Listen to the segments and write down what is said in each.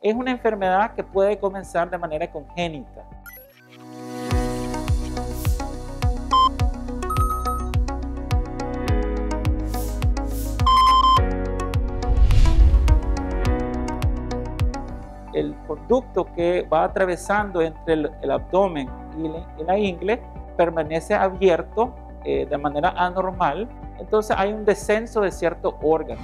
es una enfermedad que puede comenzar de manera congénita. el conducto que va atravesando entre el, abdomen y la, ingle permanece abierto eh, de manera anormal, entonces hay un descenso de cierto órgano.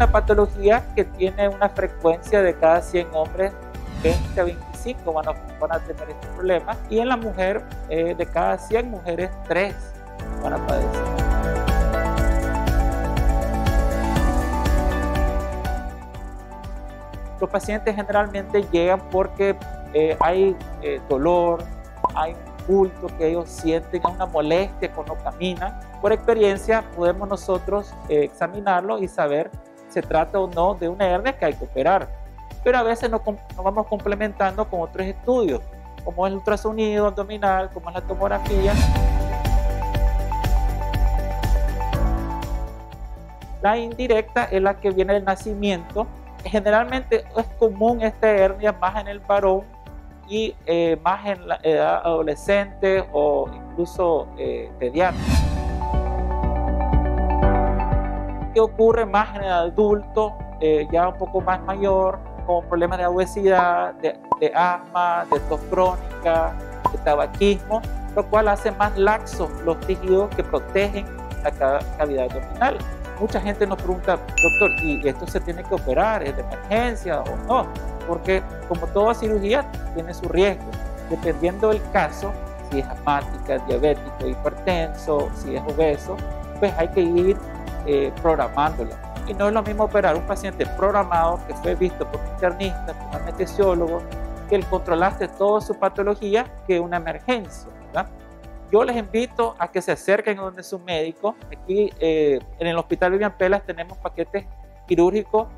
Una patología que tiene una frecuencia de cada 100 hombres, 20 a 25 van a, tener este problema y en la mujer, eh, de cada 100 mujeres, 3 van a padecer. Los pacientes generalmente llegan porque eh, hay eh, dolor, hay un bulto que ellos sienten, una molestia cuando caminan. Por experiencia podemos nosotros eh, examinarlo y saber se trata o no de una hernia que hay que operar. Pero a veces nos, vamos complementando con otros estudios, como el ultrasonido abdominal, como es la tomografía. La indirecta es la que viene del nacimiento generalmente es común esta hernia más en el varón y eh, más en la edad adolescente o incluso eh, pediátrica. ¿Qué ocurre más en el adulto, eh, ya un poco más mayor, con problemas de obesidad, de, de asma, de tos crónica, de tabaquismo, lo cual hace más laxos los tejidos que protegen la cavidad abdominal mucha gente nos pregunta, doctor, ¿y esto se tiene que operar? ¿Es de emergencia o no? Porque como toda cirugía tiene su riesgo. Dependiendo del caso, si es asmática, diabético, hipertenso, si es obeso, pues hay que ir eh, programándolo. Y no es lo mismo operar un paciente programado que fue visto por un internista, por un anestesiólogo, que el controlaste toda su patología, que una emergencia. Yo les invito a que se acerquen a donde su médico. Aquí eh, en el Hospital Vivian Pelas tenemos paquetes quirúrgicos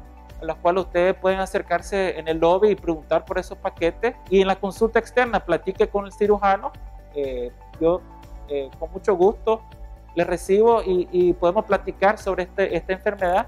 a los cuales ustedes pueden acercarse en el lobby y preguntar por esos paquetes. Y en la consulta externa platique con el cirujano. Eh, yo eh, con mucho gusto les recibo y, y podemos platicar sobre este, esta enfermedad